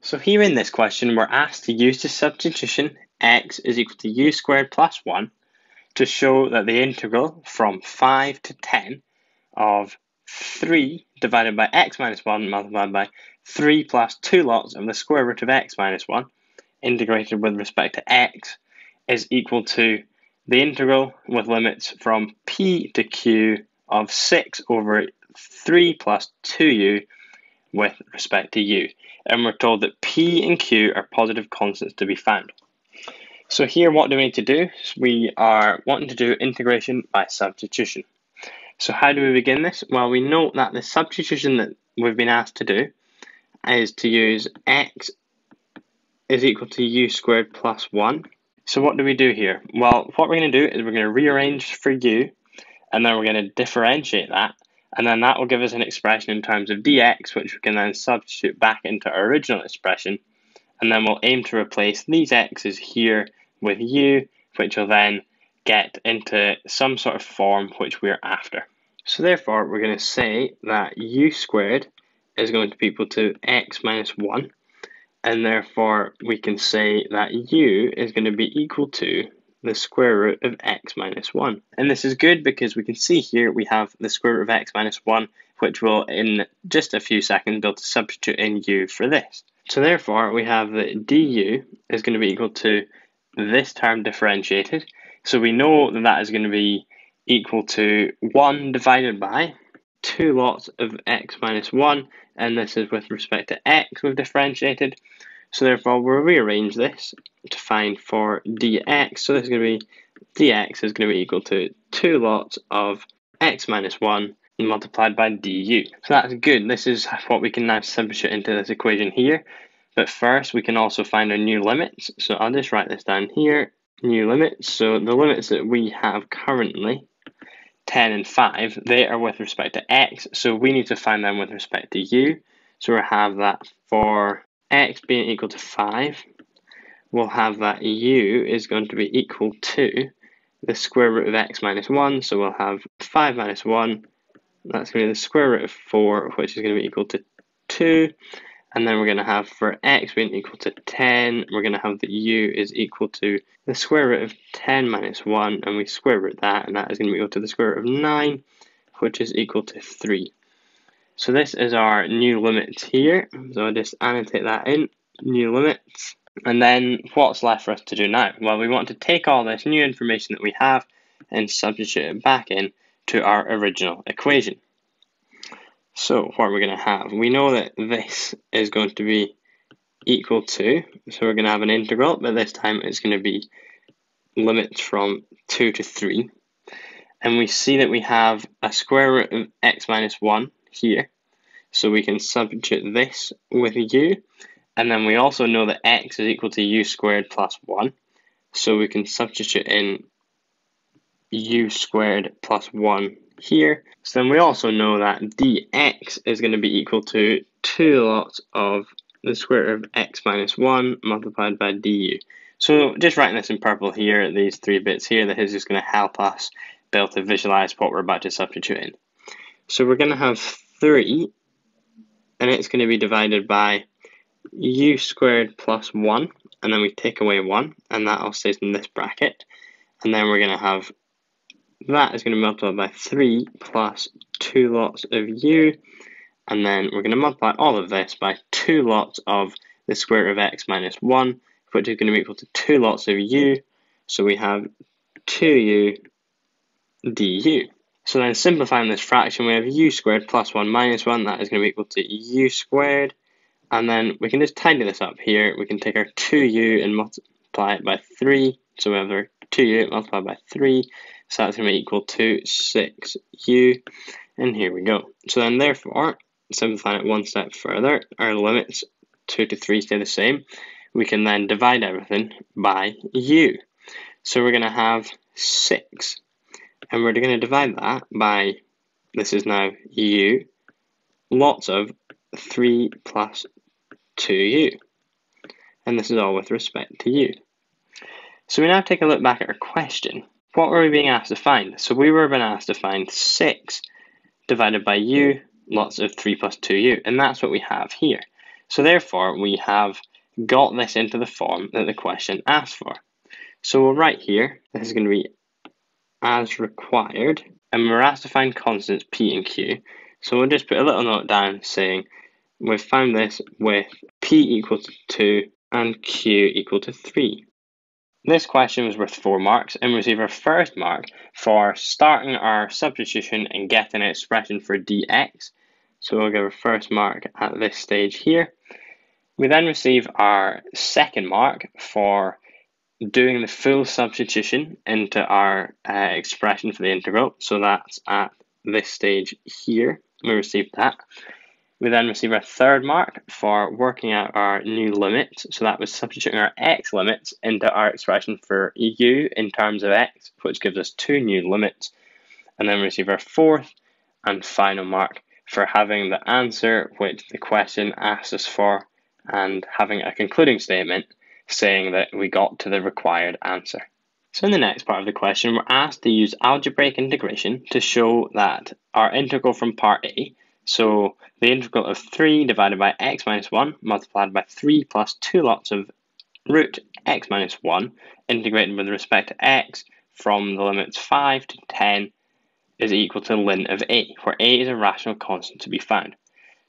So here in this question, we're asked to use the substitution x is equal to u squared plus 1 to show that the integral from 5 to 10 of 3 divided by x minus 1 multiplied by 3 plus 2 lots of the square root of x minus 1 integrated with respect to x is equal to the integral with limits from p to q of 6 over 3 plus 2u with respect to u. And we're told that p and q are positive constants to be found. So here what do we need to do? We are wanting to do integration by substitution. So how do we begin this? Well, we know that the substitution that we've been asked to do is to use x is equal to u squared plus 1. So what do we do here? Well, what we're going to do is we're going to rearrange for u, and then we're going to differentiate that, and then that will give us an expression in terms of dx, which we can then substitute back into our original expression, and then we'll aim to replace these x's here with u, which will then get into some sort of form which we're after. So therefore, we're going to say that u squared is going to be equal to x minus 1, and therefore we can say that u is going to be equal to the square root of x minus 1. And this is good because we can see here we have the square root of x minus 1, which will in just a few seconds be able to substitute in u for this. So therefore we have that du is going to be equal to this term differentiated. So we know that that is going to be equal to 1 divided by 2 lots of x minus 1, and this is with respect to x we've differentiated. So therefore we'll rearrange this to find for dx. So this is going to be dx is going to be equal to 2 lots of x minus 1 multiplied by du. So that's good. This is what we can now substitute into this equation here. But first we can also find our new limits. So I'll just write this down here. New limits. So the limits that we have currently 10 and 5, they are with respect to x, so we need to find them with respect to u. So we'll have that for x being equal to 5, we'll have that u is going to be equal to the square root of x minus 1, so we'll have 5 minus 1, that's going to be the square root of 4, which is going to be equal to 2, and then we're going to have for x being equal to 10, we're going to have that u is equal to the square root of 10 minus 1, and we square root that, and that is going to be equal to the square root of 9, which is equal to 3. So this is our new limits here. So I'll just annotate that in, new limits. And then what's left for us to do now? Well, we want to take all this new information that we have and substitute it back in to our original equation. So what are we're going to have, we know that this is going to be equal to, so we're going to have an integral, but this time it's going to be limits from 2 to 3. And we see that we have a square root of x minus 1 here. So we can substitute this with u. And then we also know that x is equal to u squared plus 1. So we can substitute in u squared plus 1 here. So then we also know that dx is going to be equal to 2 lots of the square root of x minus 1 multiplied by du. So just writing this in purple here, these three bits here, that is just going to help us be able to visualize what we're about to substitute in. So we're going to have 3, and it's going to be divided by u squared plus 1, and then we take away 1, and that all stays in this bracket. And then we're going to have that is going to multiply by 3 plus 2 lots of u, and then we're going to multiply all of this by 2 lots of the square root of x minus 1, which is going to be equal to 2 lots of u, so we have 2u du. So then simplifying this fraction, we have u squared plus 1 minus 1, that is going to be equal to u squared, and then we can just tidy this up here, we can take our 2u and multiply it by 3, so we have our 2u multiplied by 3, so that's going to be equal to 6u. And here we go. So then therefore, simplifying it one step further, our limits 2 to 3 stay the same. We can then divide everything by u. So we're going to have 6. And we're going to divide that by, this is now u, lots of 3 plus 2u. And this is all with respect to u. So we now take a look back at our question. What were we being asked to find? So we were being asked to find 6 divided by u, lots of 3 plus 2u, and that's what we have here. So therefore, we have got this into the form that the question asked for. So we'll write here, this is going to be as required, and we're asked to find constants p and q. So we'll just put a little note down saying we've found this with p equal to 2 and q equal to 3. This question was worth 4 marks and we received our first mark for starting our substitution and getting an expression for dx. So we'll give our first mark at this stage here. We then receive our second mark for doing the full substitution into our uh, expression for the integral. So that's at this stage here. We receive that. We then receive our third mark for working out our new limits. So that was substituting our x limits into our expression for u in terms of x, which gives us two new limits. And then we receive our fourth and final mark for having the answer which the question asks us for and having a concluding statement saying that we got to the required answer. So in the next part of the question, we're asked to use algebraic integration to show that our integral from part A, so the integral of 3 divided by x minus 1 multiplied by 3 plus 2 lots of root x minus 1 integrated with respect to x from the limits 5 to 10 is equal to ln of a, where a is a rational constant to be found.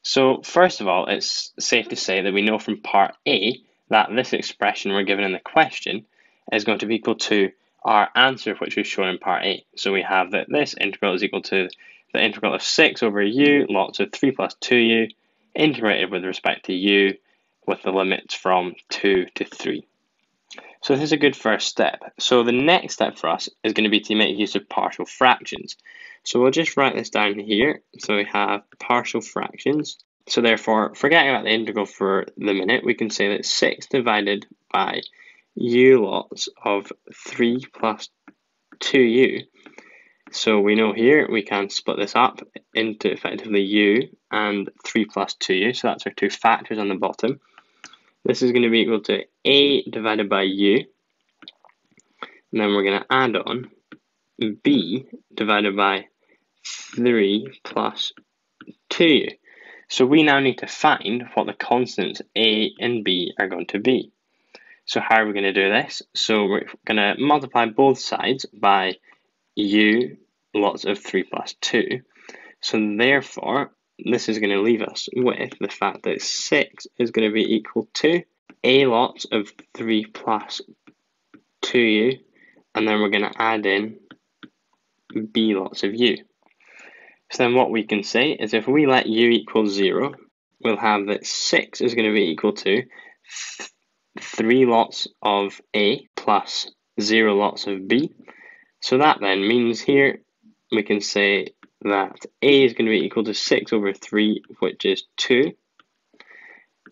So first of all, it's safe to say that we know from part A that this expression we're given in the question is going to be equal to our answer which we've shown in part A. So we have that this integral is equal to the integral of 6 over u lots of 3 plus 2u integrated with respect to u with the limits from 2 to 3. So this is a good first step. So the next step for us is going to be to make use of partial fractions. So we'll just write this down here. So we have partial fractions. So therefore, forgetting about the integral for the minute, we can say that 6 divided by u lots of 3 plus 2u. So we know here we can split this up into effectively u and 3 plus 2u. So that's our two factors on the bottom. This is going to be equal to a divided by u. And then we're going to add on b divided by 3 plus 2u. So we now need to find what the constants a and b are going to be. So how are we going to do this? So we're going to multiply both sides by u lots of 3 plus 2. So therefore, this is going to leave us with the fact that 6 is going to be equal to a lots of 3 plus 2u, and then we're going to add in b lots of u. So then what we can say is if we let u equal 0, we'll have that 6 is going to be equal to 3 lots of a plus 0 lots of b. So that then means here we can say that a is going to be equal to 6 over 3, which is 2.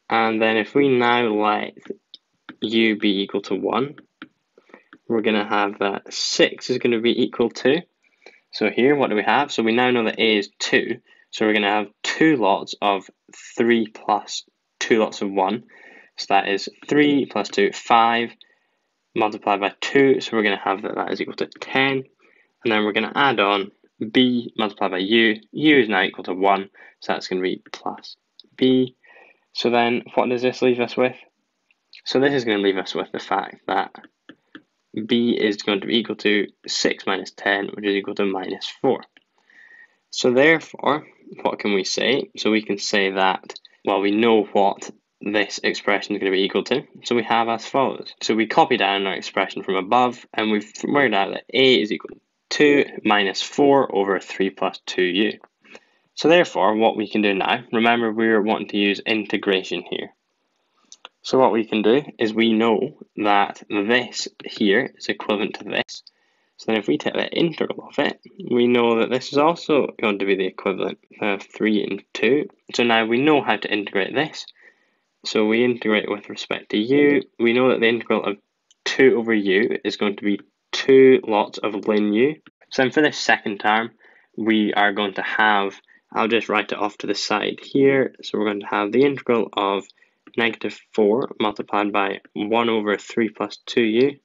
And then if we now let u be equal to 1, we're going to have that 6 is going to be equal to so here, what do we have? So we now know that A is 2. So we're going to have two lots of 3 plus two lots of 1. So that is 3 plus 2, 5 multiplied by 2. So we're going to have that that is equal to 10. And then we're going to add on b multiplied by u. u is now equal to 1. So that's going to be plus b. So then what does this leave us with? So this is going to leave us with the fact that b is going to be equal to 6 minus 10, which is equal to minus 4. So therefore, what can we say? So we can say that, well, we know what this expression is going to be equal to. So we have as follows. So we copy down our expression from above, and we've worked out that a is equal to 2 minus 4 over 3 plus 2u. So therefore, what we can do now, remember we're wanting to use integration here. So what we can do is we know that this here is equivalent to this. So then if we take the integral of it, we know that this is also going to be the equivalent of 3 and 2. So now we know how to integrate this. So we integrate with respect to u. We know that the integral of 2 over u is going to be 2 lots of ln u. So then for this second term, we are going to have, I'll just write it off to the side here. So we're going to have the integral of negative 4 multiplied by 1 over 3 plus 2u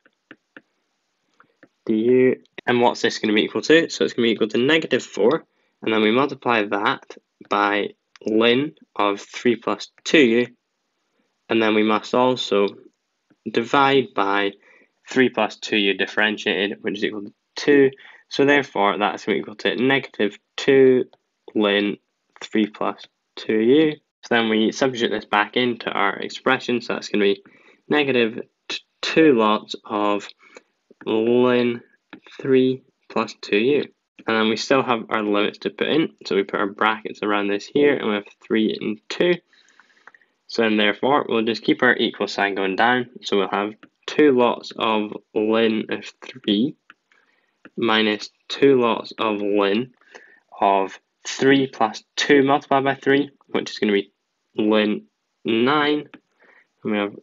du. And what's this going to be equal to? So it's going to be equal to negative 4. And then we multiply that by ln of 3 plus 2u And then we must also divide by 3 plus 2u differentiated, which is equal to 2. So therefore, that's going to be equal to negative 2 ln 3 plus 2u. So then we substitute this back into our expression, so that's going to be negative 2 lots of ln 3 plus 2u. And then we still have our limits to put in, so we put our brackets around this here, and we have 3 and 2. So then therefore, we'll just keep our equal sign going down, so we'll have 2 lots of ln of 3 minus 2 lots of ln of 3 plus 2 multiplied by 3, which is going to be ln 9. And we have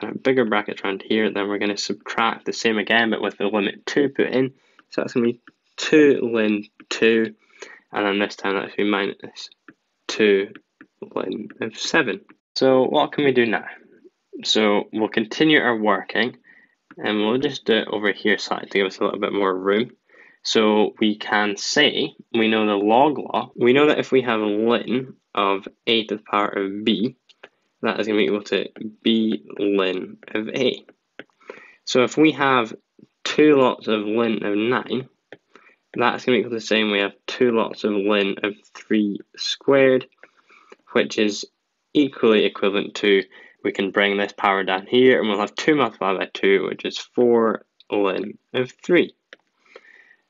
kind of bigger brackets around here. Then we're going to subtract the same again, but with the limit 2 put in. So that's going to be 2 ln 2. And then this time that's going to be minus 2 ln of 7. So what can we do now? So we'll continue our working and we'll just do it over here slightly to give us a little bit more room. So we can say, we know the log law, we know that if we have ln of a to the power of b, that is going to be equal to b ln of a. So if we have two lots of ln of 9, that's going to equal the same. We have two lots of ln of 3 squared, which is equally equivalent to, we can bring this power down here, and we'll have 2 multiplied by 2, which is 4 ln of 3.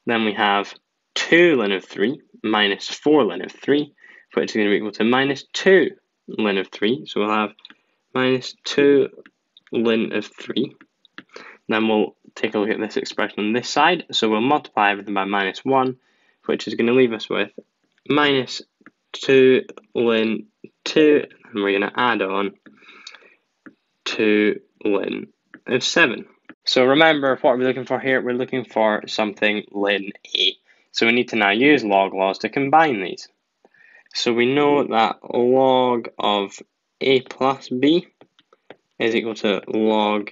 Then we have 2 ln of 3 minus 4 ln of 3, which is going to be equal to minus 2 ln of 3. So we'll have minus 2 ln of 3. Then we'll take a look at this expression on this side. So we'll multiply everything by minus 1, which is going to leave us with minus 2 ln 2, and we're going to add on 2 ln of 7. So remember, what we're looking for here, we're looking for something ln A. So we need to now use log laws to combine these. So we know that log of A plus B is equal to log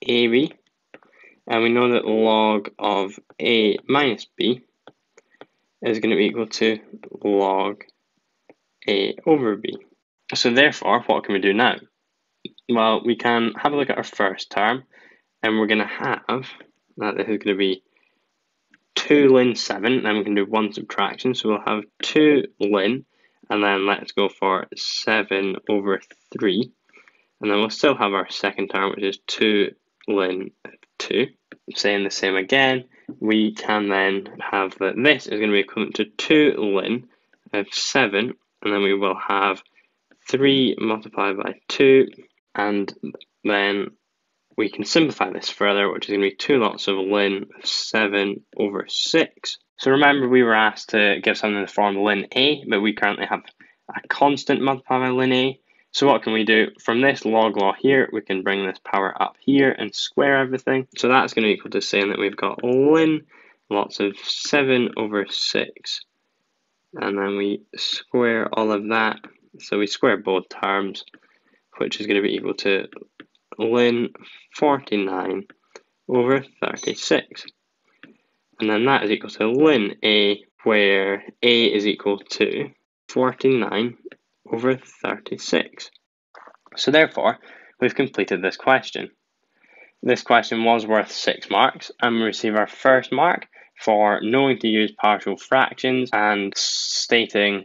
AB. And we know that log of A minus B is going to be equal to log A over B. So therefore, what can we do now? Well, we can have a look at our first term, and we're going to have that this is going to be 2 ln 7, then we can do one subtraction, so we'll have 2 ln, and then let's go for 7 over 3, and then we'll still have our second term, which is 2 ln 2. Saying the same again, we can then have that this is going to be equivalent to 2 ln of 7, and then we will have 3 multiplied by 2, and then we can simplify this further, which is going to be 2 lots of ln of 7 over 6. So remember we were asked to give something in the form ln a, but we currently have a constant multiplied by ln a. So what can we do? From this log law here, we can bring this power up here and square everything. So that's going to equal to saying that we've got ln lots of 7 over 6. And then we square all of that. So we square both terms, which is going to be equal to ln 49 over 36. And then that is equal to ln A, where A is equal to 49 over 36. So therefore, we've completed this question. This question was worth 6 marks, and we receive our first mark for knowing to use partial fractions and stating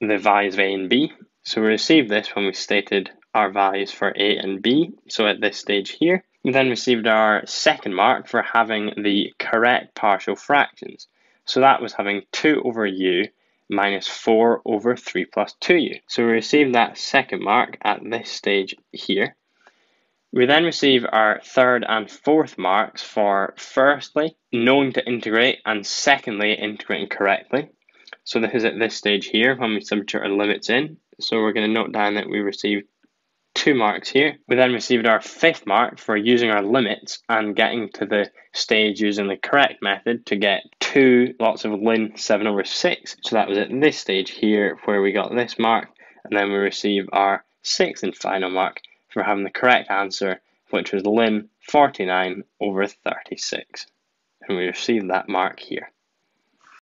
the values of A and B. So we received this when we stated our values for A and B, so at this stage here. We then received our second mark for having the correct partial fractions. So that was having 2 over u minus 4 over 3 plus 2u. So we received that second mark at this stage here. We then receive our third and fourth marks for firstly, knowing to integrate, and secondly, integrating correctly. So this is at this stage here when we substitute our limits in. So we're going to note down that we received two marks here. We then received our fifth mark for using our limits and getting to the stage using the correct method to get two lots of ln 7 over 6. So that was at this stage here where we got this mark and then we received our sixth and final mark for having the correct answer which was ln 49 over 36. And we received that mark here.